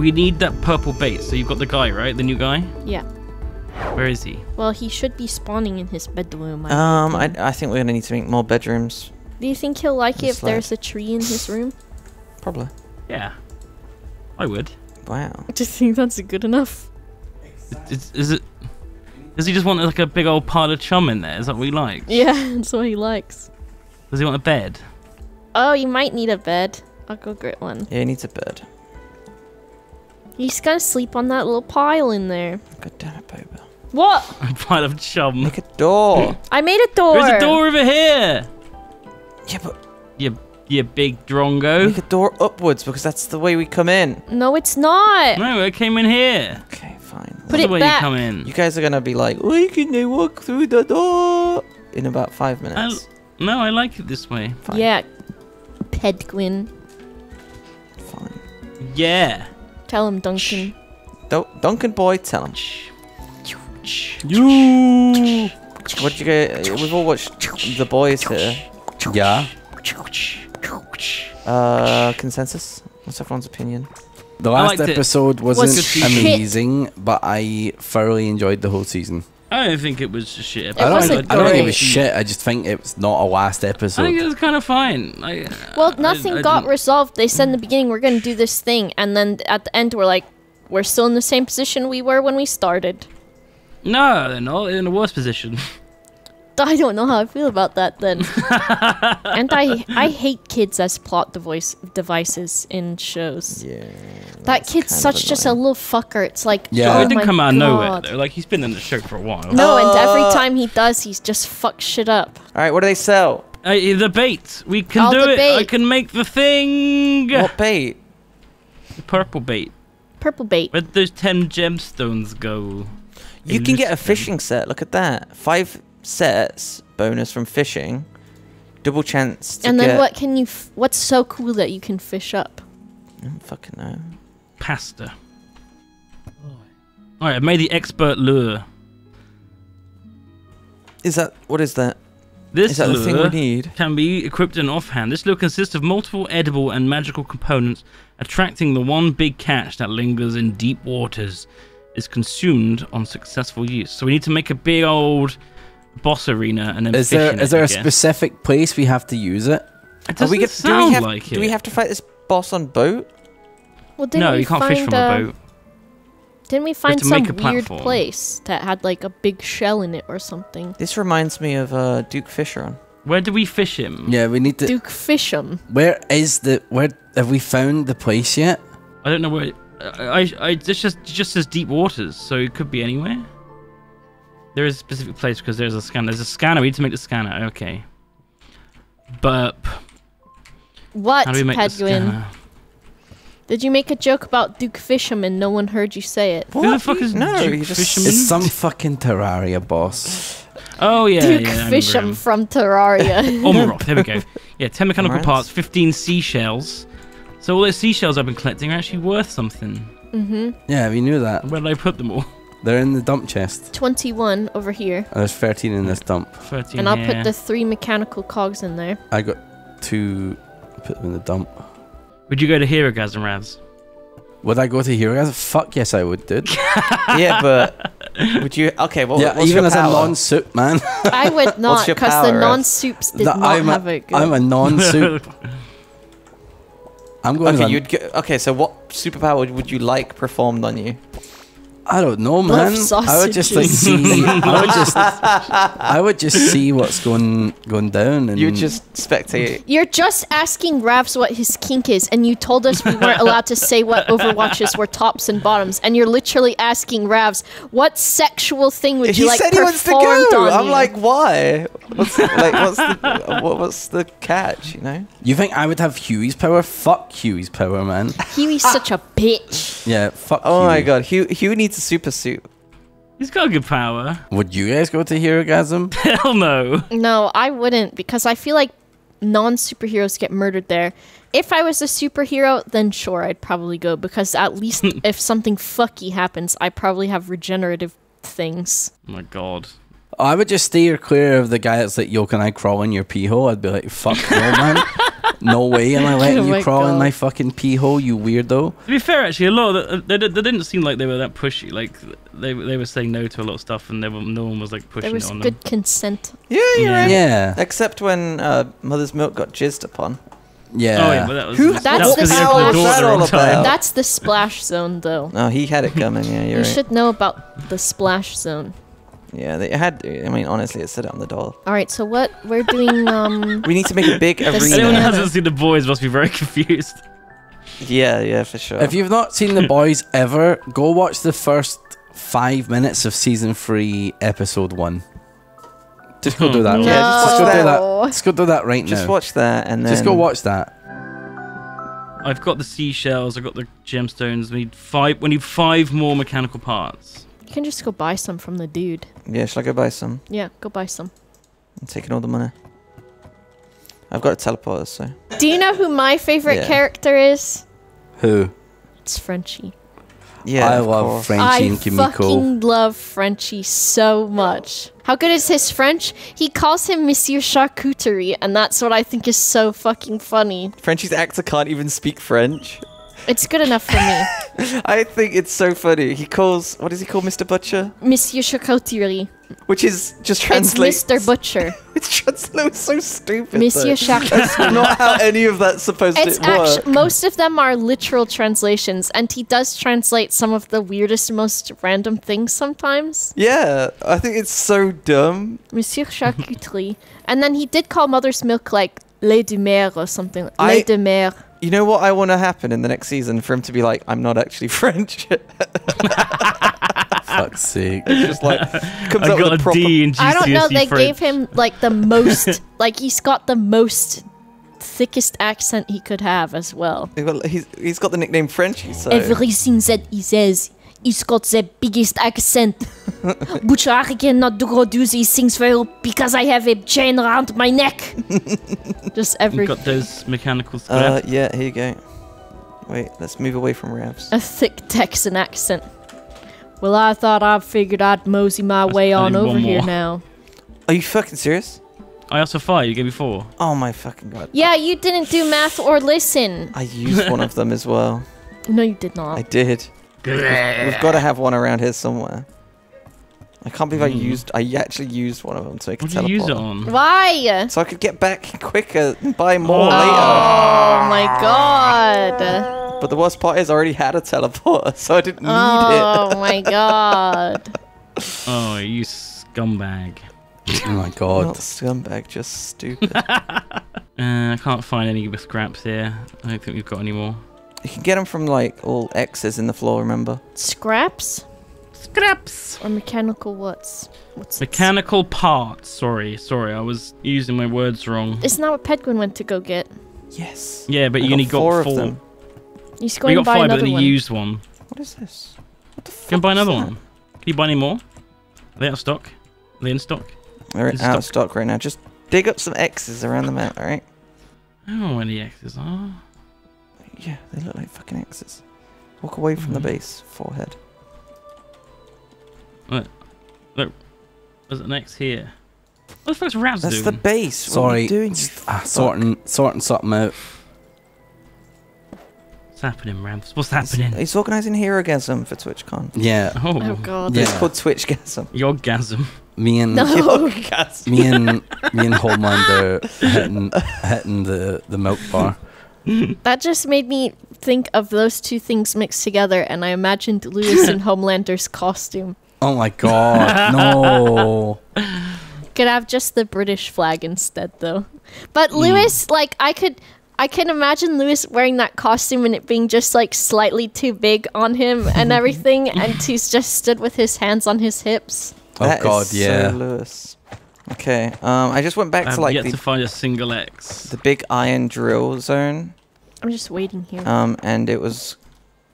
we need that purple bait. So you've got the guy, right? The new guy. Yeah. Where is he? Well, he should be spawning in his bedroom. I Um, I, think. I think we're gonna need to make more bedrooms. Do you think he'll like it Just if there's a tree in his room? Probably. Yeah, I would. Wow. I just think that's good enough. Is, is it? Does he just want like a big old pile of chum in there? Is that what he likes? Yeah, that's what he likes. Does he want a bed? Oh, you might need a bed. I'll go get one. Yeah, he needs a bed. He's gonna sleep on that little pile in there. God damn it, Boba. What? A pile of chum. Make a door. I made a door. There's a door over here. yeah, but You, you big drongo. make a door upwards because that's the way we come in. No, it's not. No, it came in here. Okay, fine. Put That's it the way back. you come in. You guys are gonna be like, we can they walk through the door in about five minutes. No, I like it this way. Fine. Yeah. Pedguin. Fine. Yeah. Tell him, Duncan. Don't, Duncan boy, tell him. You. What you get? We've all watched The Boys here. Yeah. Uh, consensus. What's everyone's opinion? The last liked it. episode wasn't Was amazing, but I thoroughly enjoyed the whole season. I don't think it was a shit. It I don't, wasn't think, I don't think it was shit. I just think it was not a last episode. I think it was kind of fine. I, uh, Well, I- nothing I got didn't- resolved. They said in the beginning we're gonna do this thing, and then at the end we're like, we're still in the same position we were when we started. No, they're not. They're in a worse position. I don't know how I feel about that then. and I I hate kids as plot device devices in shows. Yeah. that kid's kind of such just a little fucker. It's like Yeah. oh it didn't my come out of nowhere though. Like he's been in the show for a while. No, and every Uh, time he does, he's just fuck shit up. All right, what do they sell? Hey, the bait. We can All do the it. I can make the thing. What bait? The purple bait. Purple bait. Where'd those ten gemstones go? You can get a Elusive. fishing set. Look at that. Five sets bonus from fishing. Double chance to And get. then what can you? F- what's so cool that you can fish up? I don't fucking know. Pasta. Alright, I made the expert lure. Is that what is that? This Is that the thing we lure need? can be equipped in offhand. This lure consists of multiple edible and magical components, attracting the one big catch that lingers in deep waters. Is consumed on successful use. So we need to make a big old boss arena and then Is fish there in is it, there I a specific place we have to use it? It doesn't we get, do sound we have like do we have to fight this boss on boat? Well, didn't no, we you can't find, fish from uh, a boat. Didn't we find to some weird platform. place that had like a big shell in it or something? This reminds me of uh, Duke Fishron. Where do we fish him? Yeah, we need to. Duke Fish'em. Where is the where have we found the place yet? I don't know where. I, I, I it's just it just as deep waters, so it could be anywhere. There is a specific place because there's a scanner. There's a scanner. We need to make the scanner. Okay. Burp. What, How do we make the Pedguin? scanner? Did you make a joke about Duke Fisherman? and no one heard you say it? Who the fuck is no? Duke just Fisherman? It's some fucking Terraria boss. Oh yeah, Duke yeah. I remember Fish'em him. from Terraria. Omoroth. There we go. Yeah, ten mechanical Cormorants. parts, fifteen seashells. So all those seashells I've been collecting are actually worth something. mm-hmm. Yeah, we knew that. Where did I put them all? They're in the dump chest. 21 over here. And there's 13 in this dump. Thirteen. And I'll here. put the three mechanical cogs in there. I got two. Put them in the dump. Would you go to Herogasm, Ravs? Would I go to Hero Guys? Fuck yes, I would, dude. yeah, but would you? Okay, what, yeah, what's even your as power? a non-soup man. I would not, your because the non-soups did That not I'm a- have it good. I'm a non-soup. I'm going. Okay, as you'd go, okay. So, what superpower would, would you like performed on you? I don't know, man. I would just like see. I would just. I would just see what's going going down, and You would just spectate. You're just asking Ravs what his kink is, and you told us we weren't allowed to say what Overwatches were tops and bottoms, and you're literally asking Ravs what sexual thing would he you like said he wants to go. on I'm you? like, why? What's like, what's the what, what's the catch? You know? You think I would have Huey's power? Fuck Huey's power, man. Huey's such a bitch. Yeah, fuck. Oh my god, Huey, Hugh needs a super suit. He's got good power. Would you guys go to Herogasm? Hell no. No, I wouldn't because I feel like non superheroes get murdered there. If I was a superhero, then sure, I'd probably go because at least if something fucky happens, I probably have regenerative things. Oh my god. I would just steer clear of the guy that's like, "Yo, can I crawl in your pee hole?" I'd be like, "Fuck no, man." No way am I letting Oh you my crawl in my fucking pee hole, you weirdo. To be fair, actually, a lot of the, they, they didn't seem like they were that pushy. Like they they were saying no to a lot of stuff, and they were, no one was like pushing There was it on good them. consent. Yeah, you're Yeah. right. Yeah. Except when uh, Mother's Milk got jizzed upon. Yeah. Oh yeah, but that was Who- that That's was the 'cause he splash- opened the door What's at that all about? That's the splash zone, though. No, he had it coming. Yeah, you're You right. should know about the splash zone. Yeah, they had. I mean, honestly, it said it on the door. All right, so what we're doing? Um, We need to make a big This- Anyone who hasn't seen the boys must be very confused. Yeah, yeah, for sure. If you've not seen The Boys ever, go watch the first five minutes of season three, episode one. Just go do that. No. Yeah, just, just go do No. that. Just go do that right just now. Just watch that and then Just go watch that. I've got the seashells. I've got the gemstones. We need five. We need five more mechanical parts. You can just go buy some from the dude. Yeah, shall I go buy some? Yeah, go buy some. I'm taking all the money. I've got a teleporter, so Do you know who my favorite Yeah. character is? Who? It's Frenchie. yeah. I love course. Frenchie I and Kimiko. fucking love Frenchie so much. How good is his French? He calls him Monsieur Charcuterie, and that's what I think is so fucking funny. Frenchie's actor can't even speak French. It's good enough for me. I think it's so funny. He calls what does he call Mr. Butcher, Monsieur Charcuterie. which is just It's translates. Mr. Butcher. It's translates so stupid. Monsieur. Charcuterie. Not how any of that's supposed It's to work. actually most of them are literal translations, and he does translate some of the weirdest, most random things sometimes. yeah, I think it's so dumb. Monsieur Charcuterie, and then he did call Mother's Milk like lait de mer or something. I- lait de mer. You know what I want to happen in the next season for him to be like, I'm not actually French. Fuck's sake. just like comes I up got with a a proper. D in GCSE I don't know. They French. gave him like the most, like he's got the most thickest accent he could have as well. Well, he's he's got the nickname Frenchie, so Everything that he says, he's got the biggest accent. but I cannot do do these things well because I have a chain around my neck. Just every We've got those mechanical uh, yeah, here you go. Wait, let's move away from Ravs. a thick Texan accent. Well, I thought I figured I'd mosey my Let's way on over here now. Are you fucking serious? I asked for five. You gave me four. Oh my fucking god! Yeah, you didn't do math or listen. I used one of them as well. No, you did not. I did. We've got to have one around here somewhere. I can't believe I Hmm. used. I actually used one of them so I could What did you teleport. use it on? Why? So I could get back quicker and buy more Oh. later. Oh my god. But the worst part is I already had a teleporter, so I didn't need Oh it. Oh my god. Oh, you scumbag. Oh my Not god. scumbag, just stupid. Uh, I can't find any scraps here. I don't think we've got any more. You can get them from like all X's in the floor. Remember? Scraps Scraps. or mechanical what's? What's Mechanical parts. Sorry, sorry. I was using my words wrong. Isn't that what Pedguin went to go get? Yes. Yeah, but I you only got four four. of them. He's We going to got buy five, but another then one. he used one. What is this? What the fuck? Can you buy another that? one? Can you buy any more? Are they out of stock? Are they in stock? They're It's out of stock right now. Just dig up some X's around the map, alright? I don't know where the X's are. Yeah, they look like fucking axes. Walk away from the Mhm. base. Forehead. There's an X here. What the fuck's Ravs That's doing? the base. What are Sorry. you doing? you Ah, sorting, sorting something out. What's happening, Ravs? What's happening? he's organising HeroGasm for TwitchCon. Yeah. Oh Oh, god. Yeah. It's called TwitchGasm. Yorgasm. Me and No. HeroGasm. me and me and Homelander hitting hitting the the milk bar. That just made me think of those two things mixed together, and I imagined Lewis in Homelander's costume. Oh my god, no. Could have just the British flag instead, though. But Hmm. Lewis, like, I could. I can imagine Lewis wearing that costume and it being just like slightly too big on him and everything, and he's just stood with his hands on his hips. Oh That is god, so yeah. Lewis. Okay, um, I just went back I've to like yet the, to find a single X. the big iron drill zone, I'm just waiting here. um, and it was,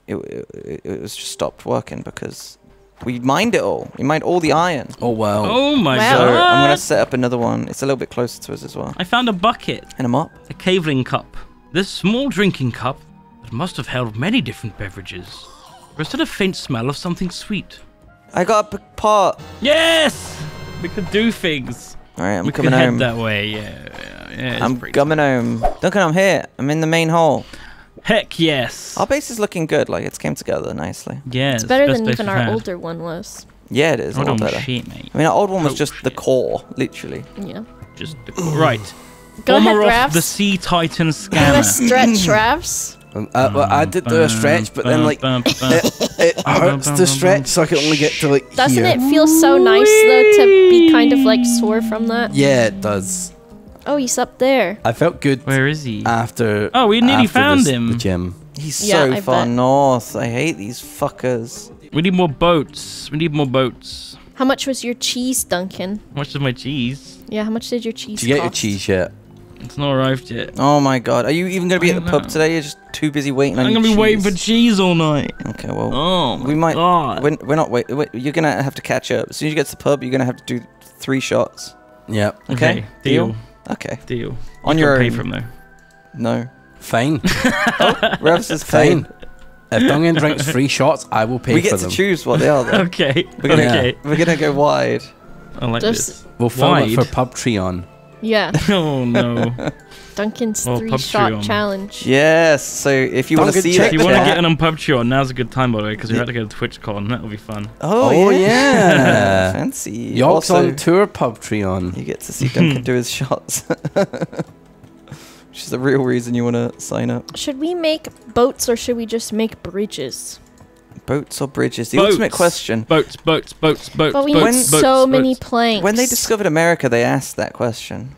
it, it, it was just stopped working because we mined it all. We mined all the iron. Oh wow. Oh my Wow. So god! I'm gonna set up another one. It's a little bit closer to us as well. I found a bucket, And a mop. a caveling cup. This small drinking cup that must have held many different beverages. There is still a faint smell of something sweet. I got a p- pot. Yes, we could do things. All right, I'm we could coming head that way. Yeah. yeah. Yeah, I'm pretty coming home. Duncan, I'm here. I'm in the main hall. Heck yes. Our base is looking good. Like it's came together nicely. yeah, It's better than even our had. older one was. Yeah, it is a Hold lot on, better. shit, mate. I mean, our old one was Oh, just the core, literally. Yeah. Just the, core. right. Go Bomber ahead, off the Sea Titan Do a scanner. stretch, Ravs. Um, uh, well, I did do a stretch, but then like bum. it hurts to stretch, so I can only get to like Doesn't here. it feel so nice though to be kind of like sore from that? Yeah, it does. Oh, he's up there. I felt good Where is he? after. Oh, we nearly found this- him. The gym. He's Yeah, so I far bet. north. I hate these fuckers. we need more boats. We need more boats. How much was your cheese, Duncan? How much is my cheese? Yeah, how much did your cheese Did you get your cheese yet? It's not arrived yet. Oh my god. Are you even going to be at the don't pub today? You're just too busy waiting on I'm gonna be waiting for cheese. cheese all night. Okay, well, Oh, we might. God. We're, we're not wait, wait. You're gonna have to catch up. As soon as you get to the pub, you're gonna have to do three shots. Yep. Okay. okay, deal, Okay. deal. On your gotta pay own. for 'em, though. No. Fine. Oh, Ravs is Fine. fine. if Duncan drinks free shots, I will pay We for them. We get to choose what they are. Though. Okay, We're gonna okay. we're gonna go wide. I like Just- this. We'll film it for Wide. Pubtreon. Yeah, Oh no! Duncan's Oh, three Patreon. shot challenge. Yes. So if you want to Duncan, see check If you want to get in on Patreon, now's a good time by the way, because we're about to go to TwitchCon. That'll be fun. Oh, Oh, yeah. yeah. Fancy. York's also, on tour Pubtreon. you get to see Duncan do his shots. Which is the real reason you want to sign up. Should we make boats or should we just make bridges? Boats or bridges? The Boats. ultimate question. Boats, boats, boats, boats, But we boats, need boats, so boats. many planks. When they discovered America, they asked that question.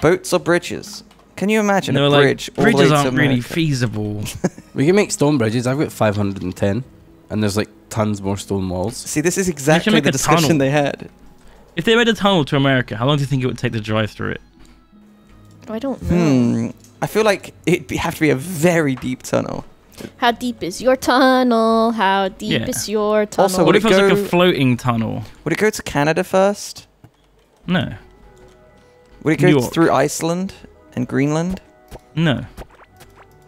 Boats or bridges? Can you imagine They a were like, bridge all the way bridges aren't really feasible. We can make stone bridges. I've got 510. And there's like tons more stone walls. See, this is exactly the discussion tunnel. they had. if they made a tunnel to America, how long do you think it would take to drive through it? I don't know. Hmm. I feel like it'd be, have to be a very deep tunnel. How deep is your tunnel? How deep Yeah. is your tunnel? Also, what if it it was like a floating tunnel? Would it go to Canada first? No, Would it go York. through Iceland and Greenland? no.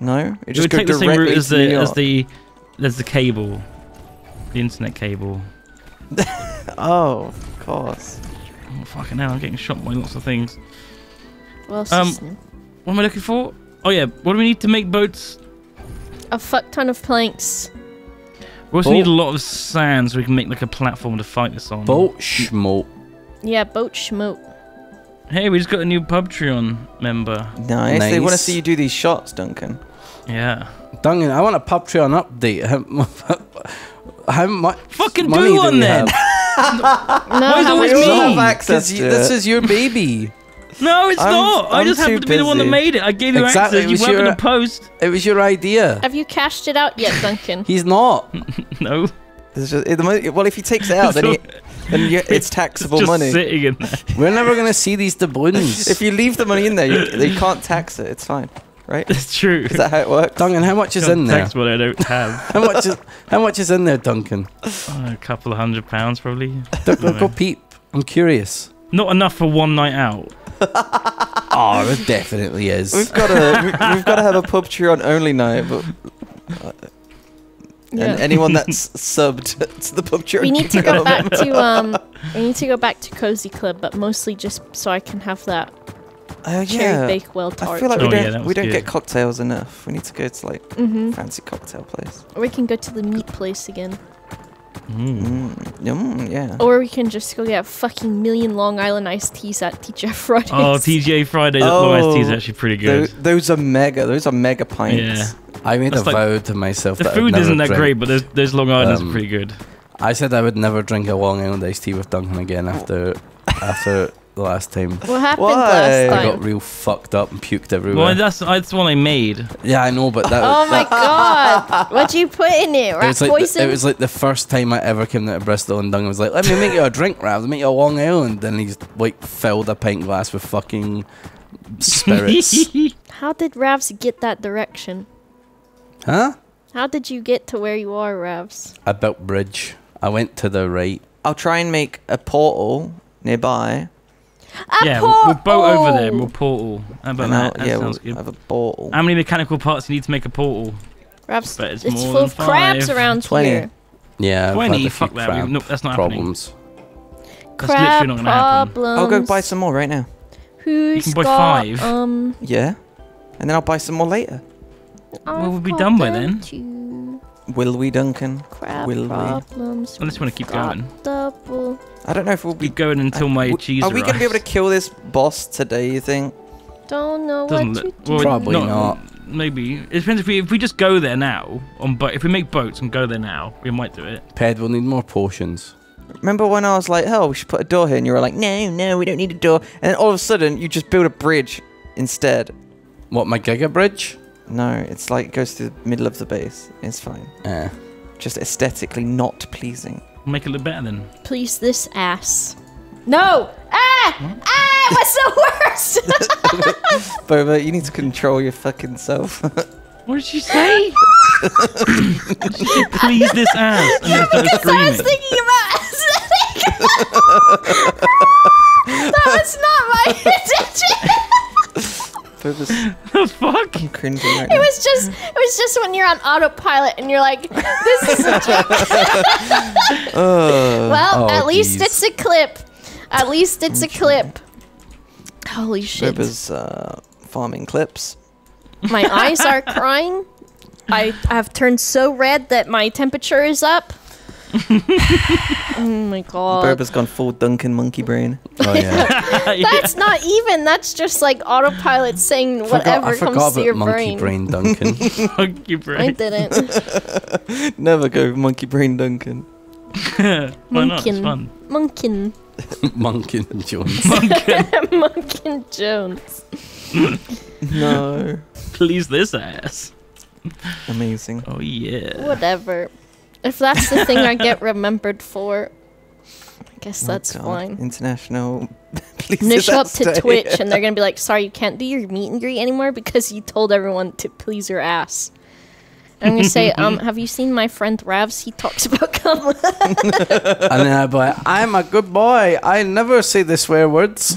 No, it It just would go take the same route as the as the there's the cable, the internet cable. Oh, of course. Oh fucking hell! I'm getting shot by lots of things. What else Um. What am I looking for? Oh yeah, what do we need to make boats? A fuck ton of planks. We also Boat. need a lot of sand so we can make like a platform to fight this on. Boat schmote. Yeah, boat schmote. Hey, we just got a new Pubtreon member. Nice. They want to see you do these shots, Duncan. Yeah. Duncan, I want a Pubtreon update. How, how much Fucking money do do one then. have? No, Why is it always much- We all me? have to you- this it. is your baby. No, it's I'm- not. i I'm just happened to be the one that made it. I gave you Exactly, access. You was weren't your- going to post. It was your idea. Have you cashed it out yet, Duncan? He's not. No. It's just, it, well, if he takes it out, then, he, then you, it's It's taxable just money. sitting in there. We're never gonna see these doubloons. If you leave the money in there, you, they can't tax it. It's fine, right? It's true. Is that how it works? Duncan, how much is in there? Text what I don't have. How much is how much is in there, Duncan? Oh, a couple of hundred pounds probably. Go, go, go peep. I'm curious. Not enough for one night out. Oh, it definitely is. We've got to we, we've got to have a Pubtreon only night, but uh, Yeah. and anyone that's subbed to the Pubtreon. we need to go go. back to um. We need to go back to Cosy Club, but mostly just so I can have that Oh cherry yeah. Bakewell I tart. feel like we Oh, don't that we don't good. get cocktails enough. We need to go to like hmm fancy cocktail place. Or we can go to the meat place again. Mm. Mm, mm, yeah. Or we can just go get a fucking million Long Island iced teas at TGI Fridays. Oh, TGI Friday. The oh, tea is Oh, actually pretty Tho- good. those are mega. Those are mega pints. Yeah. I made That's a like- vow to myself The that food isn't that drink- great, but those, those Long Island's Um, are pretty good. I said I would never drink a Long Island iced tea with Duncan again after after the last time. What happened Why? last I got real fucked up and puked everywhere. Well, that's that's the one I made. yeah, I know, but that Oh my god! What'd you put in it? it was like poison? the, it was like the first time I ever came to Bristol and Duncan was like, "Let me make you a drink, Rav. Let me make you a Long Island." And he's like filled a pint glass with fucking spirits. How did Ravs get that direction? Huh? How did you get to where you are, Ravs? I built bridge. I went to the right. I'll try and make a portal nearby. A yeah, we'll, we'll boat over there. portal! We'll portal. How about and that? That yeah, sounds we'll good. have a portal. How many mechanical parts do you need to make a portal? Ravs, Bet it's it's more full than of crabs around 20. here. Yeah, 20? a few Fuck that. We- no, that's not happening. problems. That's literally not gonna happen. problems. I'll go buy some more right now. Who's you can buy got, five. Um, Yeah. And then I'll buy some more later. Well, we'll be done by then. too. Will we, Duncan? Crab Will we? I just want to keep going. Double. I don't know if we'll be. Keep going until my w- cheese Are we gonna be able to kill this boss today? You think? Don't know Doesn't what look- to do. well, Probably not. Maybe it depends if we if we just go there now on boat. If we make boats and go there now, we might do it. Ped will need more potions. Remember when I was like, "Oh, we should put a door here," and you were like, "No, no, we don't need a door." And then all of a sudden, you just build a bridge instead. What, my Giga Bridge? No, it's like it goes through the middle of the base. It's fine. Just aesthetically not pleasing. Make it look better then. Please, this ass. No! Ah! Ah! What's the worst? Boba, you need to control your fucking self. What did she say? she said, "Please this ass," and then started I was screaming. thinking about aesthetic. that was not my intention. Boba's the fuck? I'm cringing right It now. was just, it was just when you're on autopilot and you're like, this is a joke. Ugh. Well, Oh, at least jeez. it's a clip. At least it's a clip. Holy shit. Boba's uh, farming clips. My eyes are crying. I have turned so red that my temperature is up. oh my god. Boba's gone full Duncan monkey brain. Oh, yeah. That's not even. That's just like autopilot saying Forgot- whatever I comes forgot to your Monkey brain. Brain Duncan. monkey I brain. didn't. Never go monkey brain Duncan. Why not? It's Munkin. fun. Munkin. Munkin Jones. Munkin Jones. No. Please this ass. Amazing. Oh yeah. Whatever. If that's the thing I get remembered for, I guess Oh, that's God. fine. International. Please And show up to. Twitch and they're gonna be like, "Sorry, you can't do your meet and greet anymore because you told everyone to please your ass." And I'm gonna say, um, have you seen my friend Ravs? He talks about cum. and then I'd be like, I'm a good boy. I never say the swear words.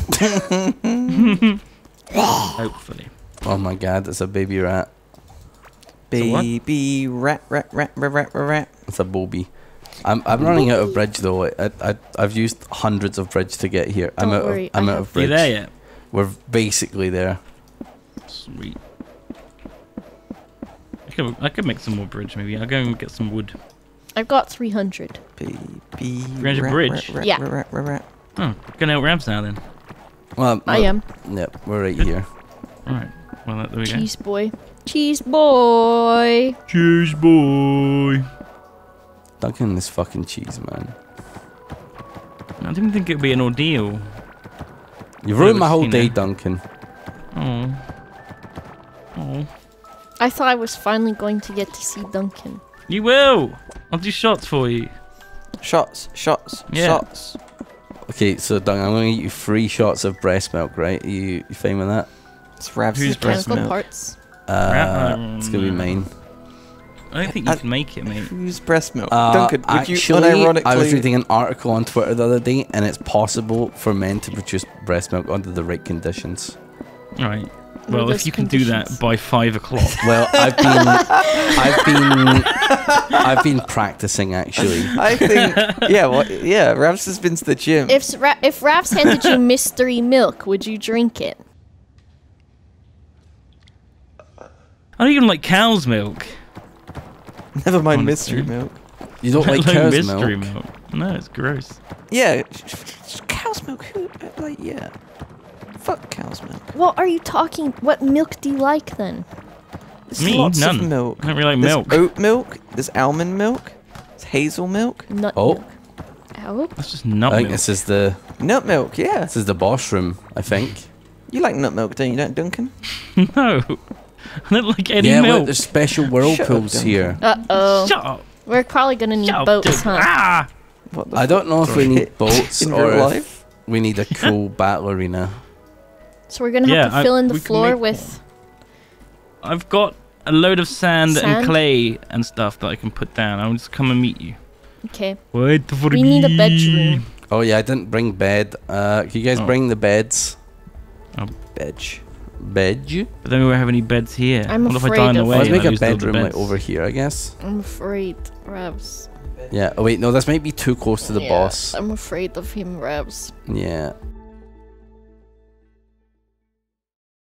Hopefully. Oh my god, it's a baby rat. What? Baby rat, rat, rat, rat, rat, rat, rat. It's a bobby. I'm, I'm running out of bridge though. I, I, I've used hundreds of bridge to get here. I'm Don't out worry, of, I'm I out have- of Are you bridge. there yet? We're basically there. Sweet. I could, I could make some more bridge maybe. I'll go and get some wood. I've got 300. Baby Grand rat, Bridge? Rat, rat, Yeah. rat, rat, rat, rat. Oh, gonna help Ravs now then. Well, I am. Yep, we're right here. Alright. Well, there we go. Cheese boy. Cheese boy. Cheese boy. Duncan this fucking cheese, man. I didn't think it'd be an ordeal. You've ruined my whole day, know. Duncan. Oh. Oh. I thought I was finally going to get to see Duncan. You will! I'll do shots for you. Shots, shots, Yeah. shots. Okay, so Duncan, I'm gonna get you three shots of breast milk, right? Are you, you fine with that? It's Rav's Who's breast milk. parts. Uh, it's gonna be mine. I don't think you I- can make it, mate. Who's breast milk? Uh, Duncan, would actually, you unironically... I was reading an article on Twitter the other day, and it's possible for men to produce breast milk under the right conditions. Alright. Well, if you can do that by five o'clock. Well, I've been, I've been, I've been practicing actually. I think, yeah, what, yeah, Rav's has been to the gym. If Ra- if Ravs handed you mystery milk, would you drink it? I don't even like cow's milk. Never mind honestly. mystery milk. You don't like Let cow's mystery milk? milk. No, it's gross. Yeah, cow's milk. Who, uh, like, yeah. Fuck cow's milk. What are you talking? What milk do you like then? There's Me? lots None. of milk. I don't really like There's milk. oat milk. There's almond milk. There's hazel milk. Nut Oh. milk. Ow. That's just nut I think milk. this is the, Nut milk, yeah. this is the boss room. I think. You like nut milk, don't you, don't Duncan? no. I don't like any yeah, look, milk. there's special whirlpools Duncan. here. Uh oh. Shut up. We're probably gonna need Shut boats, dude. huh? Ah! I don't know if we need boats In or real if life? we need a cool battle arena. So we're gonna have Yeah, to I- fill in the floor make with. I've got a load of sand, Sand? and clay and stuff that I can put down. I'll just come and meet you. Okay. Wait for We need a bedroom. Oh yeah, I didn't bring bed. Uh, can you guys Oh. bring the beds? Veg. Bed? But then we won't have any beds here. I'm what if I afraid die on the of- way? Let's make I a lose all the bedroom like over here, I guess. I'm afraid, Ravs. Yeah. Oh wait, no, this might be too close to the Yeah, boss. I'm afraid of him, Ravs. Yeah.